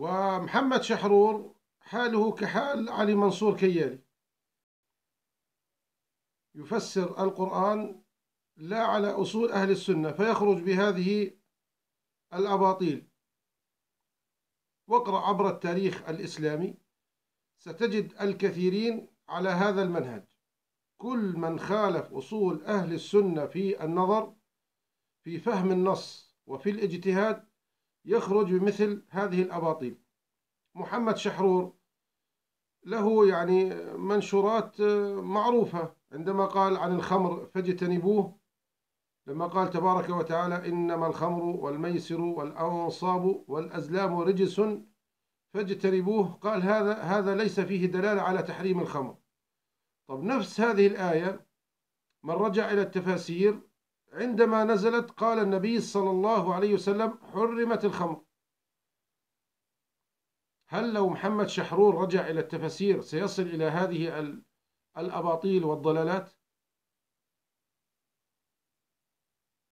ومحمد شحرور حاله كحال علي منصور كيالي. يفسر القرآن لا على أصول أهل السنة فيخرج بهذه الأباطيل. واقرأ عبر التاريخ الإسلامي. ستجد الكثيرين على هذا المنهج. كل من خالف أصول أهل السنة في النظر في فهم النص وفي الاجتهاد يخرج بمثل هذه الأباطيل. محمد شحرور له يعني منشورات معروفة. عندما قال عن الخمر فاجتنبوه لما قال تبارك وتعالى إنما الخمر والميسر والأنصاب والأزلام رجس فاجتنبوه قال هذا هذا ليس فيه دلالة على تحريم الخمر. طب نفس هذه الآية من رجع إلى التفاسير عندما نزلت قال النبي صلى الله عليه وسلم حرمت الخمر. هل لو محمد شحرور رجع إلى التفاسير سيصل إلى هذه الأباطيل والضلالات؟